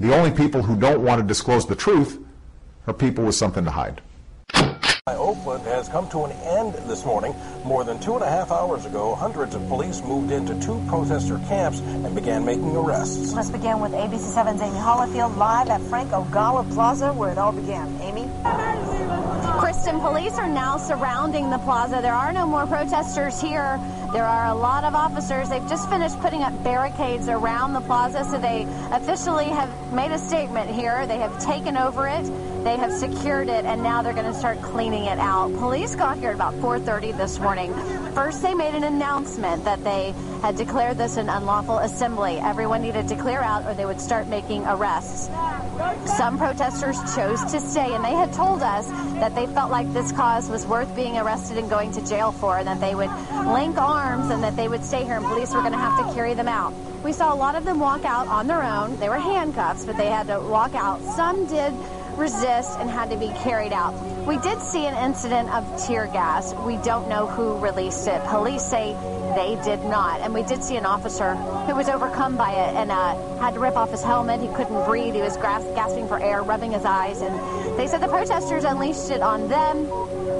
The only people who don't want to disclose the truth are people with something to hide. Oakland has come to an end this morning. More than two and a half hours ago, hundreds of police moved into two protester camps and began making arrests. Let's begin with ABC 7's Amy Hollyfield live at Frank Ogawa Plaza where it all began. Amy? Kristen, police are now surrounding the plaza. There are no more protesters here. There are a lot of officers. They've just finished putting up barricades around the plaza, so they officially have made a statement here. They have taken over it. They have secured it, and now they're going to start cleaning it out. Police got here at about 4:30 this morning. First, they made an announcement that they had declared this an unlawful assembly. Everyone needed to clear out, or they would start making arrests. Some protesters chose to stay, and they had told us that they felt like this cause was worth being arrested and going to jail for, and that they would link and that they would stay here, and police were going to have to carry them out. We saw a lot of them walk out on their own. They were handcuffs, but they had to walk out. Some did resist and had to be carried out. We did see an incident of tear gas. We don't know who released it. Police say they did not. And we did see an officer who was overcome by it and uh, had to rip off his helmet. He couldn't breathe. He was gasping for air, rubbing his eyes. And they said the protesters unleashed it on them.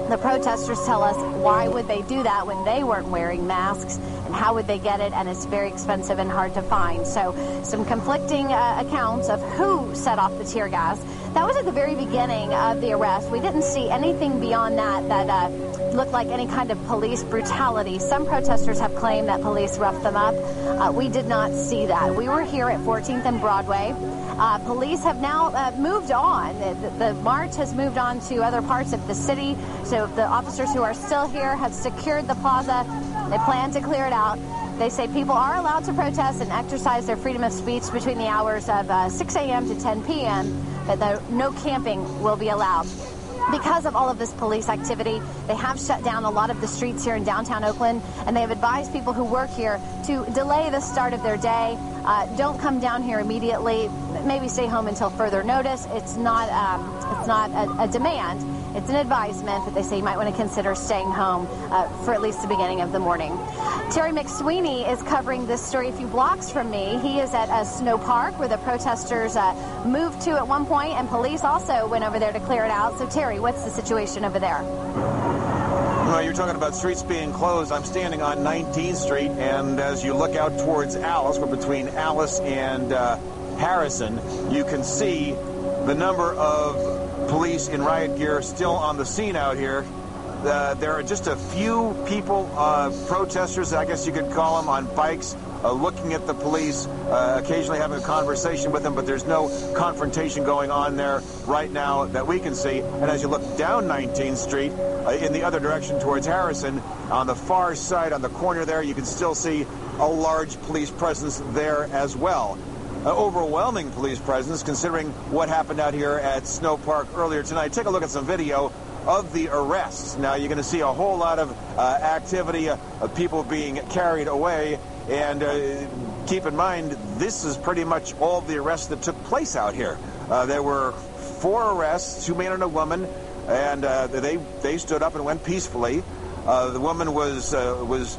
The protesters tell us why would they do that when they weren't wearing masks and how would they get it and it's very expensive and hard to find. So some conflicting uh, accounts of who set off the tear gas. That was at the very beginning of the arrest. We didn't see anything beyond that that uh, looked like any kind of police brutality. Some protesters have claimed that police roughed them up. Uh, we did not see that. We were here at 14th and Broadway. Uh, police have now uh, moved on. The, the, march has moved on to other parts of the city. So the officers who are still here have secured the plaza. They plan to clear it out. They say people are allowed to protest and exercise their freedom of speech between the hours of uh, 6 a.m. to 10 p.m., but the, no camping will be allowed because of all of this police activity, they have shut down a lot of the streets here in downtown Oakland, and they have advised people who work here to delay the start of their day. Uh, don't come down here immediately. Maybe stay home until further notice. It's not um, it's not a, a demand. It's an advisement, but they say you might want to consider staying home uh, for at least the beginning of the morning. Terry McSweeney is covering this story a few blocks from me. He is at a Snow Park where the protesters uh, moved to at one point, and police also went over there to clear it out. So, Terry, what's the situation over there? Well, you're talking about streets being closed. I'm standing on 19th Street, and as you look out towards Alice, we're between Alice and uh, Harrison, you can see the number of police in riot gear still on the scene out here. Uh, there are just a few people, uh, protesters, I guess you could call them, on bikes, uh, looking at the police, uh, occasionally having a conversation with them, but there's no confrontation going on there right now that we can see. And as you look down 19th Street, uh, in the other direction towards Harrison, on the far side, on the corner there, you can still see a large police presence there as well uh, overwhelming police presence considering what happened out here at Snow Park earlier tonight. Take a look at some video of the arrests. Now you're going to see a whole lot of uh, activity uh, of people being carried away. And uh, keep in mind, this is pretty much all the arrests that took place out here. Uh, there were four arrests, two men and a woman, and uh, they they stood up and went peacefully. the woman was was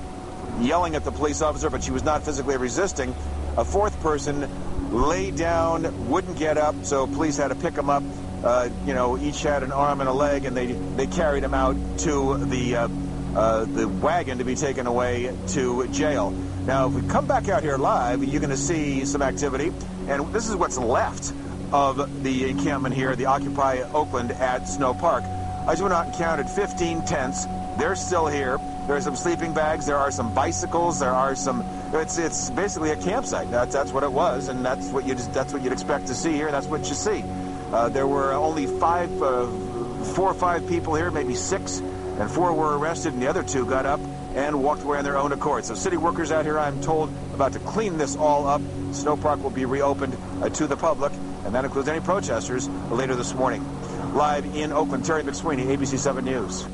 yelling at the police officer, but she was not physically resisting. A fourth person lay down, wouldn't get up, so police had to pick him up. Uh, you know, each had an arm and a leg, and they they carried him out to the uh, uh, the wagon to be taken away to jail. Now, if we come back out here live, you're going to see some activity, and this is what's left of the encampment here, the Occupy Oakland at Snow Park. I just went out and counted 15 tents. They're still here. There are some sleeping bags. There are some bicycles. There are some. It's it's basically a campsite. That's that's what it was, and that's what you just that's what you'd expect to see here. That's what you see. Uh, there were only five, uh, four or five people here, maybe six, and four were arrested, and the other two got up and walked away on their own accord. So city workers out here, I'm told, about to clean this all up. Snow Park will be reopened uh, to the public, and that includes any protesters later this morning. Live in Oakland, Terry McSweeney, ABC 7 News.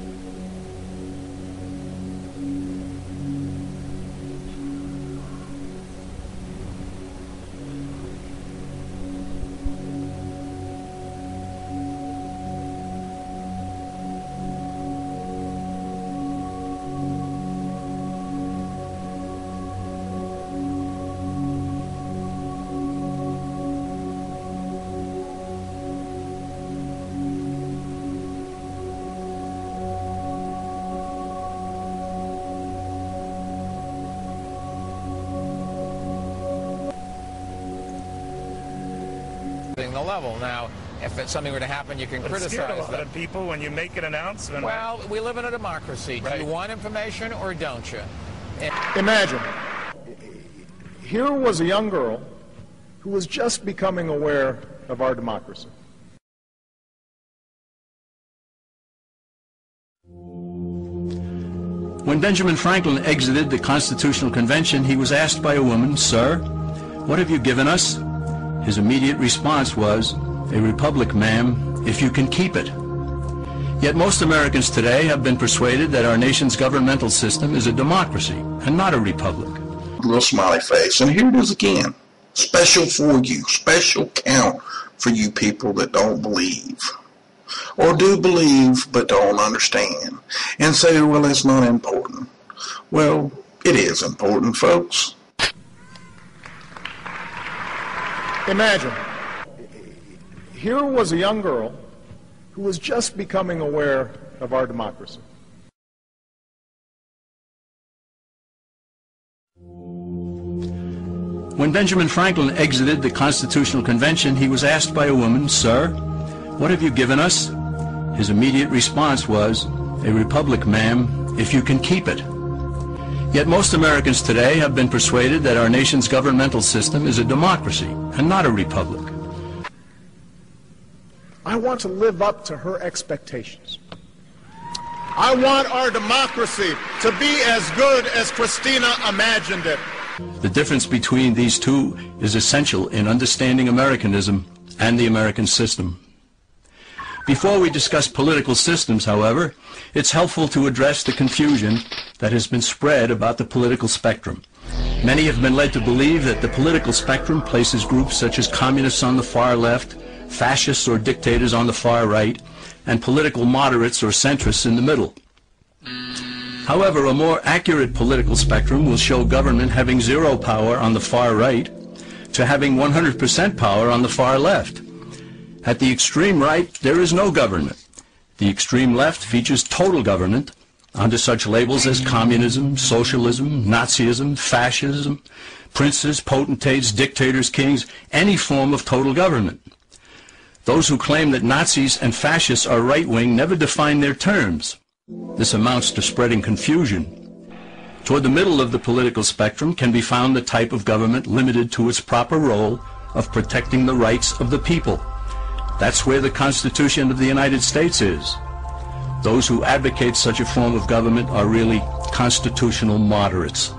The level. Now, if it's something were to happen, you can But it scared a criticize lot them. people when you make an announcement. Well, we live in a democracy. Do you want information or don't you? And Imagine, here was a young girl who was just becoming aware of our democracy. When Benjamin Franklin exited the Constitutional Convention, he was asked by a woman, Sir, what have you given us? His immediate response was, A republic, ma'am, if you can keep it. Yet most Americans today have been persuaded that our nation's governmental system is a democracy and not a republic. little smiley face. And here it is again. Special for you. Special count for you people that don't believe. Or do believe but don't understand. And say, well, it's not important. Well, it is important, folks. Imagine, here was a young girl who was just becoming aware of our democracy. When Benjamin Franklin exited the Constitutional Convention, he was asked by a woman, Sir, what have you given us? His immediate response was, A republic, ma'am, if you can keep it. Yet most Americans today have been persuaded that our nation's governmental system is a democracy and not a republic. I want to live up to her expectations. I want our democracy to be as good as Christina imagined it. The difference between these two is essential in understanding Americanism and the American system. Before we discuss political systems, however, it's helpful to address the confusion that has been spread about the political spectrum. Many have been led to believe that the political spectrum places groups such as communists on the far left, fascists or dictators on the far right, and political moderates or centrists in the middle. However, a more accurate political spectrum will show government having zero power on the far right to having 100% power on the far left. At the extreme right, there is no government. The extreme left features total government under such labels as communism, socialism, Nazism, fascism, princes, potentates, dictators, kings, any form of total government. Those who claim that Nazis and fascists are right-wing never define their terms. This amounts to spreading confusion. Toward the middle of the political spectrum can be found the type of government limited to its proper role of protecting the rights of the people. That's where the Constitution of the United States is. Those who advocate such a form of government are really constitutional moderates.